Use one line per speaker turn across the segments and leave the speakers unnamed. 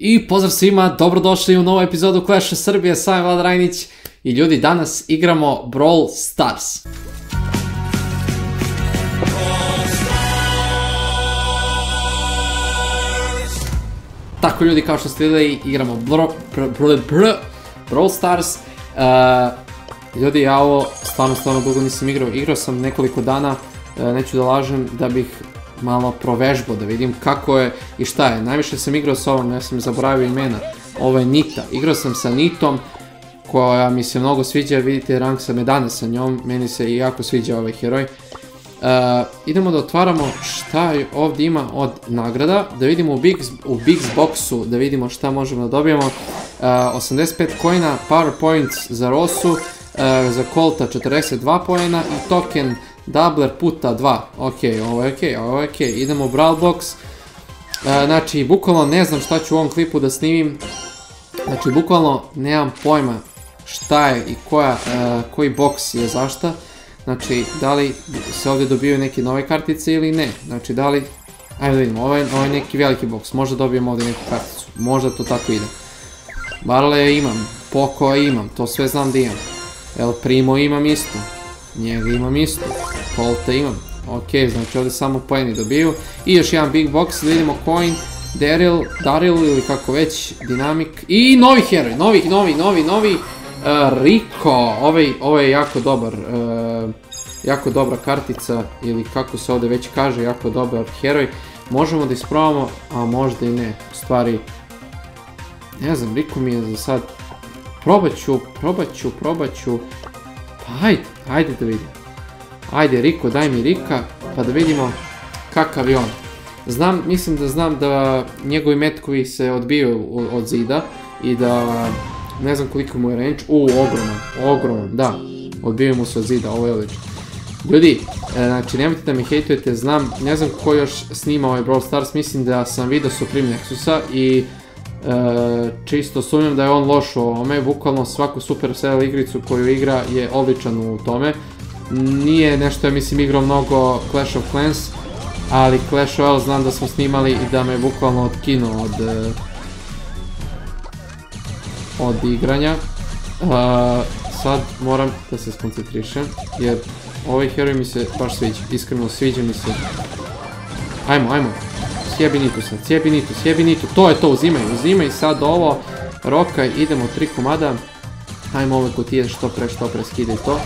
I pozdrav svima, dobrodošli u novu epizodu Clash Srbije, sam je Vlad Rajnić i ljudi danas igramo Brawl Stars. Tako ljudi, kao što ste vidjeli, igramo Brawl Stars. Uh, ljudi, ja ovo stvarno, stvarno dugo nisam igrao. Igrao sam nekoliko dana, uh, neću da lažem, da bih malo provežbao, da vidim kako je i šta je. Najviše sam igrao s ovom, ja sam zaboravio imena. Ovo je Nita. Igrao sam sa Nitom, koja mi se mnogo sviđa, vidite rank sam 11 sa njom, meni se i jako sviđa ovaj heroj. Uh, idemo da otvaramo šta ovdje ima od nagrada, da vidimo u Big, u Big Boxu, da vidimo šta možemo da dobijemo. Uh, 85 coina, PowerPoint za Rosu, uh, za Colta 42 poena i token Doubler puta 2. Ok, ovo je ok, ovo je ok. Idemo u Brawl Box. Uh, znači, bukvalno ne znam šta ću u ovom klipu da snimim. Znači, bukvalno nemam pojma šta je i koja, uh, koji box je zašta. Znači, da li se ovdje dobiju neke nove kartice ili ne. Znači, da li... Ajde da vidimo, ovo je neki veliki box. Možda dobijem ovdje neku karticu. Možda to tako ide. Barle imam, Poco imam, to sve znam da imam. El Primo imam isto. Njega imam isto. Colta imam. Ok, znači ovdje samo poeni dobiju. I još jedan big box, da vidimo coin. Daryl, Daryl ili kako već, Dynamic. I novi heroj, novi, novi, novi, novi. Uh, Rico, ovaj, ovaj je jako dobar. Uh, jako dobra kartica, ili kako se ovdje već kaže, jako dobar heroj. Možemo da isprobamo, a možda i ne. U stvari, ne znam, Rico mi je za sad... Probat ću, probat ću, probat ću. Pa hajde, hajde da vidim. Ajde Riko, daj mi Rika, pa da vidimo kakav je on. Znam, mislim da znam da njegovi metkovi se odbiju od zida i da ne znam koliko mu je range. U, ogroman, ogroman, da. Odbiju mu se od zida, ovo je odlično. Ljudi, znači nemojte da mi hejtujete, znam, ne znam ko još snima ovaj Brawl Stars, mislim da sam vidio Supreme Nexusa i e, čisto sumnjam da je on loš u ovome, bukvalno svaku Supercell igricu koju igra je odličan u tome. Nije nešto, ja mislim, igrao mnogo Clash of Clans, ali Clash Royale znam da smo snimali i da me bukvalno otkinuo od, uh, od igranja. Uh, sad moram da se skoncentrišem, jer ovaj heroj mi se baš sviđa, iskreno sviđa mi se. Ajmo, ajmo, sjebi Nitu sad, sjebi Nitu, sjebi Nitu, to je to, uzimaj, uzimaj sad ovo, rokaj, idemo tri komada. Ajmo ove kutije što pre, što pre, skidaj to.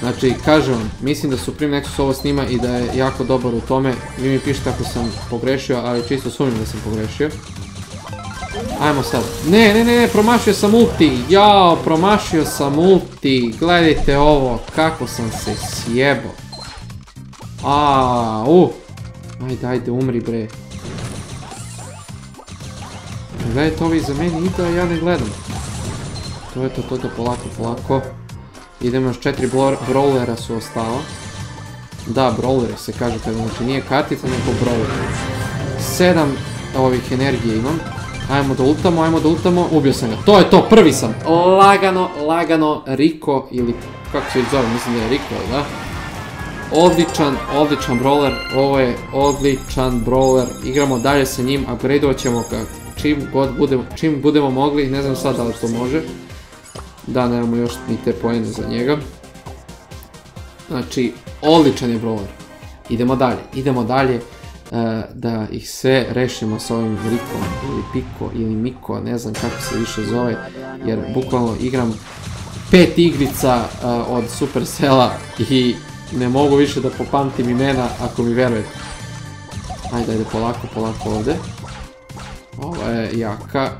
Znači, kažem vam, mislim da Supreme Nexus ovo snima i da je jako dobar u tome. Vi mi pišete ako sam pogrešio, ali čisto sumnjam da sam pogrešio. Ajmo sad. Ne, ne, ne, promašio sam ulti. Jao, promašio sam ulti. Gledajte ovo, kako sam se sjebo. Aaaa, u. Ajde, ajde, umri bre. Gledajte, ovi za meni idu, a ja ne gledam. To je to, to, to, polako, polako. Idemo još četiri brawlera su ostala. Da, brawleri se kaže kada, znači nije kartica, nego brawler. Sedam ovih energije imam. Ajmo da ultamo, ajmo da ultamo, ubio sam ga. To je to, prvi sam. Lagano, lagano, Riko ili kako se već zove, mislim da je Riko, da? Odličan, odličan brawler, ovo je odličan brawler. Igramo dalje sa njim, upgradeovat ćemo ga čim god budemo, čim budemo mogli, ne znam sad da li to može. Da, nemamo još ni te pojene za njega. Znači, odličan je brawler. Idemo dalje, idemo dalje uh, da ih sve rešimo s ovim Rikom ili Piko ili Miko, ne znam kako se više zove, jer bukvalno igram pet igrica uh, od Supercella i ne mogu više da popamtim imena ako mi verujete. Ajde, ajde, polako, polako ovde. Ovo je jaka,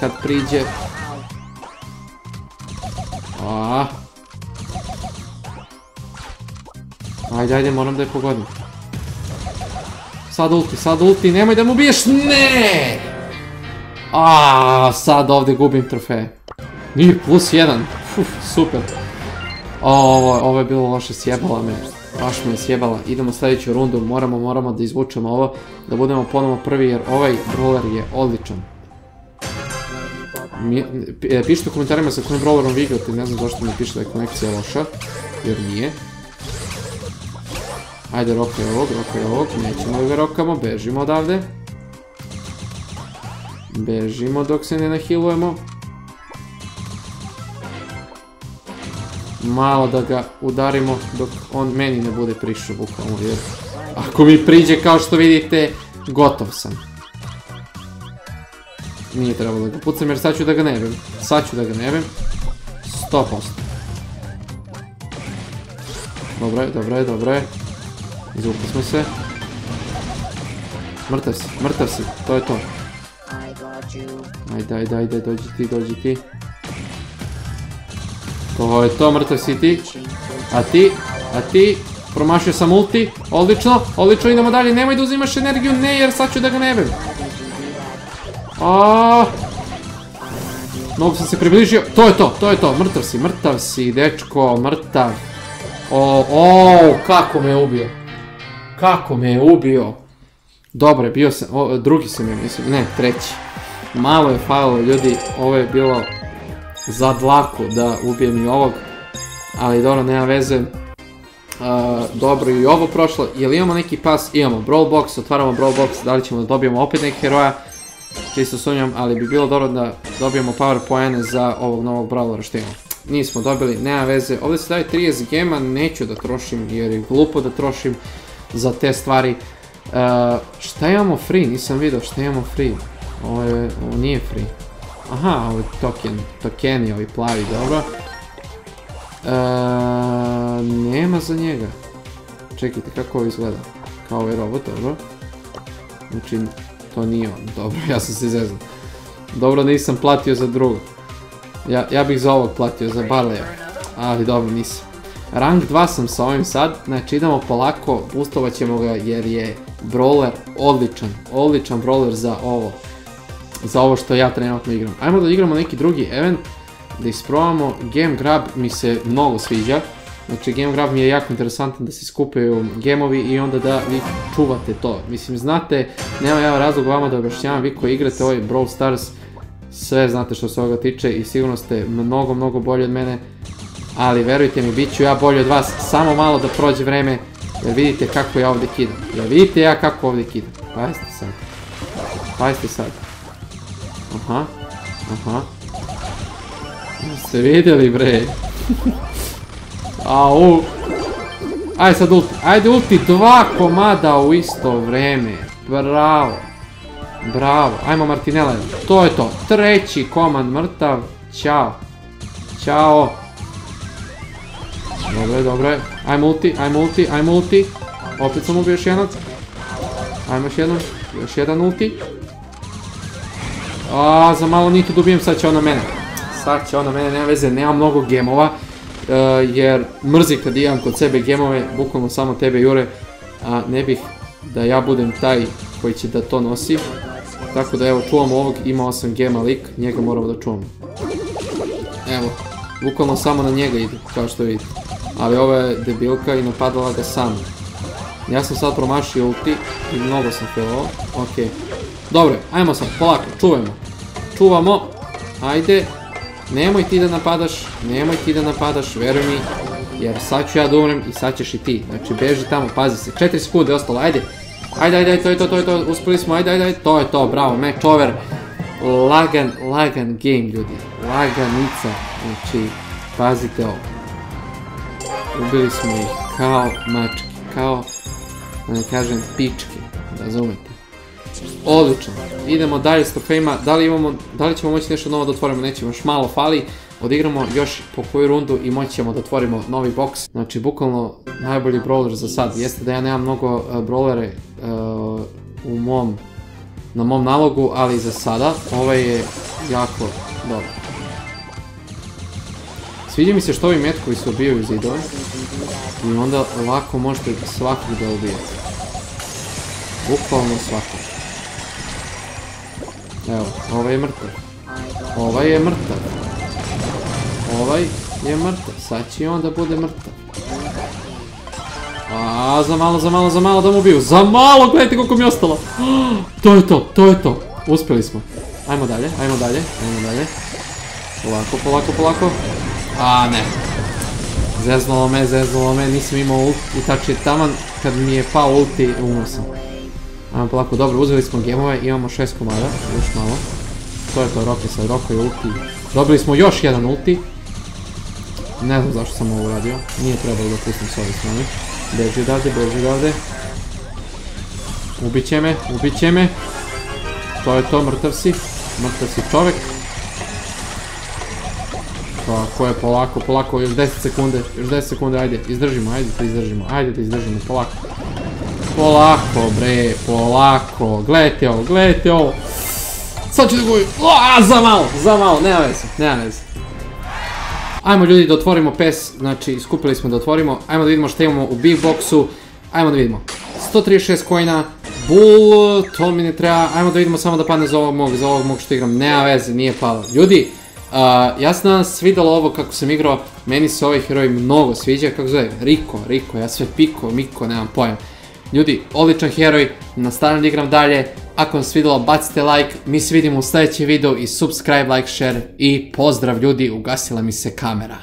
kad priđe, a. Ajde, ajde, moram da je pogodim. Sad ulti, sad ulti, nemoj da mu biješ, ne! A, sad ovdje gubim trofeje. Nije, plus jedan. Uf, super. Ovo, ovo je bilo loše, sjebala me. Baš me je sjebala. Idemo sljedeću rundu, moramo, moramo da izvučemo ovo. Da budemo ponovo prvi jer ovaj brawler je odličan. E, pišite u komentarima sa kojim brawlerom vi igrate, ne znam zašto mi piše da je konekcija loša, jer nije. Ajde, rokaj ovog, rokaj ovog, nećemo ga rokamo, bežimo odavde. Bežimo dok se ne nahilujemo. Malo da ga udarimo dok on meni ne bude prišao bukvalno jer ako mi priđe kao što vidite gotov sam. Nije trebalo da ga pucam jer sad ću da ga nebem. Sad ću da ga nebem. 100%. Dobro je, dobro dobro. Izvukli smo se. Mrtav si, mrtav si, to je to. Ajde, ajde, ajde, dođi ti, dođi ti. To je to, mrtav si ti. A ti, a ti, promašio sam ulti, odlično, odlično, idemo dalje, nemoj da uzimaš energiju, ne, jer sad ću da ga nebem. Aaaa. Mnogo sam se približio, to je to, to je to, mrtav si, mrtav si, dečko, mrtav. O, o, kako me je ubio. Kako me je ubio. Dobro, bio sam, drugi sam je, mislim, ne, treći. Malo je falilo, ljudi, ovo je bilo za dlaku da ubijem i ovog. Ali dobro, nema veze. dobro i ovo prošlo. Jel imamo neki pas? Imamo Brawl Box, otvaramo Brawl Box, da li ćemo dobijemo opet neki heroja? Čisto sumnjam, ali bi bilo dobro da dobijemo power poene za ovog novog brawlera što. Nismo dobili, nema veze. Ovdje se daje 30 gema, neću da trošim jer je glupo da trošim za te stvari. šta imamo free? Nisam vidio šta imamo free. Ovo, je, ovo nije free. Aha, ovo je token, tokeni, ovi plavi, dobro. nema za njega. Čekajte kako ovo izgleda. Kao ovaj robot, dobro. Znači, to nije on, dobro, ja sam se zezao. Dobro, nisam platio za drugo. Ja, bih za ovog platio, za Barleya. Ali dobro, nisam. Rank 2 sam sa ovim sad, znači idemo polako, boostovat ćemo ga jer je brawler odličan, odličan brawler za ovo. Za ovo što ja trenutno igram. Ajmo da igramo neki drugi event, da isprobamo. Game Grab mi se mnogo sviđa. Znači Game Grab mi je jako interesantan da se skupaju gemovi i onda da vi čuvate to. Mislim, znate, nema ja razlog vama da objašnjavam, vi koji igrate ovaj Brawl Stars, sve znate što se ovoga tiče i sigurno ste mnogo, mnogo bolji od mene. Ali verujte mi, bit ću ja bolji od vas, samo malo da prođe vreme, jer vidite kako ja ovdje kidam. Jer vidite ja kako ovdje kidam. Pazite sad. Pazite sad. Aha, aha. Ste vidjeli bre? Au. Ajde sad ulti. Ajde ulti dva komada u isto vreme. Bravo. Bravo. Ajmo Martinella. To je to. Treći komand mrtav. Ćao. Ćao. Dobre, dobre. Ajmo ulti, ajmo ulti, ajmo ulti. Opet sam ubio još jedan. Ajmo još jedan. Još jedan ulti. A, za malo nitu dobijem, sad će ono mene. Sad će ono mene, nema veze, nema mnogo gemova. E, jer mrzi kad imam kod sebe gemove, bukvalno samo tebe jure, a ne bih da ja budem taj koji će da to nosi. Tako da evo čuvamo ovog, imao sam gema lik, njega moramo da čuvamo. Evo, bukvalno samo na njega ide, kao što vidite. Ali ova je debilka i napadala ga sam. Ja sam sad promašio ulti i mnogo sam failovao. Ok. Dobro, ajmo sad, polako, čuvajmo. Čuvamo. Ajde, Nemoj ti da napadaš, nemoj ti da napadaš, veruj mi, jer sad ću ja da umrem i sad ćeš i ti. Znači, beži tamo, pazi se, 4 sekunde je ostalo, ajde. Ajde, ajde, to je to, to je to, uspeli smo, ajde, ajde, to je to, bravo, match over. Lagan, lagan game, ljudi, laganica, znači, pazite ovo. Ubili smo ih kao mačke, kao, da ne kažem, pičke, razumete. Odlično. Idemo dalje s trofejima. Da li, imamo, da li ćemo moći nešto novo da otvorimo? Nećemo, još malo fali. Odigramo još po koju rundu i moći ćemo da otvorimo novi box. Znači, bukvalno najbolji brawler za sad. Jeste da ja nemam mnogo uh, brawlere uh, u mom, na mom nalogu, ali za sada ovaj je jako dobro. Sviđa mi se što ovi metkovi se ubijaju zidove i onda ovako možete svakog da ubijete. Bukvalno svakog. Evo, ovaj je mrtav. Ovaj je mrtav. Ovaj je mrtav. Sad će i on da bude mrtav. A, za malo, za malo, za malo da mu ubiju. Za malo, gledajte koliko mi je ostalo. To je to, to je to. Uspjeli smo. Ajmo dalje, ajmo dalje, ajmo dalje. Polako, polako, polako. A, ne. Zeznulo me, zeznulo me, nisam imao ulti, tači taman kad mi je pao ulti, umro sam. Ajmo polako, dobro, uzeli smo gemove, imamo šest komada, još malo. To je to, Rocky sad, Roko je ulti. Dobili smo još jedan ulti. Ne znam zašto sam ovo uradio. Nije trebalo da pustim s ove strane. Beži odavde, beži odavde. Ubit će me, ubit će me. To je to, mrtav si. Mrtav si čovek. Tako je, polako, polako, još 10 sekunde, još 10 sekunde, ajde, izdržimo, ajde da izdržimo, ajde da izdržimo, polako. Polako, bre, polako, gledajte ovo, gledajte ovo. Sad ću da gubim, za malo, za malo, nema veze, nema veze. Ajmo ljudi da otvorimo PES, znači skupili smo da otvorimo, ajmo da vidimo što imamo u big boxu, ajmo da vidimo. 136 kojina, bull, to mi ne treba, ajmo da vidimo samo da padne za ovog mog, za ovog mog što igram, nema veze, nije palo. Ljudi, ja sam danas svidjelo ovo kako sam igrao, meni se ovaj heroj mnogo sviđa, kako zove, Riko, Riko, ja sve piko, Miko, nemam pojam. Ljudi, odličan heroj, nastavljam da igram dalje, ako vam se svidjelo bacite like, mi se vidimo u sljedećem videu i subscribe, like, share i pozdrav ljudi, ugasila mi se kamera.